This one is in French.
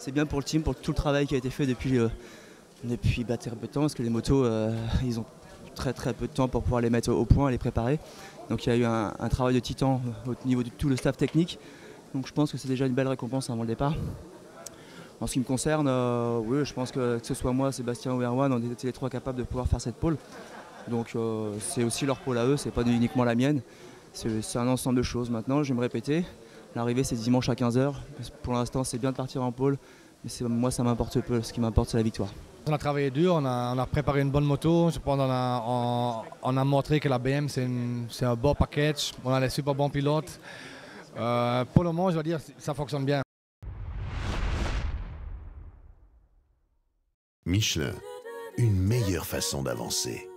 c'est bien pour le team, pour tout le travail qui a été fait depuis, euh, depuis bah, très peu de temps, parce que les motos, euh, ils ont très très peu de temps pour pouvoir les mettre au point, les préparer. Donc il y a eu un, travail de titan au niveau de tout le staff technique. Donc je pense que c'est déjà une belle récompense avant le départ. En ce qui me concerne, euh, oui, je pense que que ce soit moi, Sébastien ou Erwan, on était les trois capables de pouvoir faire cette pole. Donc c'est aussi leur pole à eux, c'est pas uniquement la mienne. C'est un ensemble de choses. Maintenant, je vais me répéter. L'arrivée, c'est dimanche à 15h. Pour l'instant, c'est bien de partir en pole. Mais c'est- moi, ça m'importe peu. Ce qui m'importe, c'est la victoire. On a travaillé dur, on a, on a préparé une bonne moto. Je pense qu'on a, on, on a montré que la BM c'est un bon package. On a des super bons pilotes. Euh, pour le moment, je dois dire, ça fonctionne bien. Michelin, une meilleure façon d'avancer.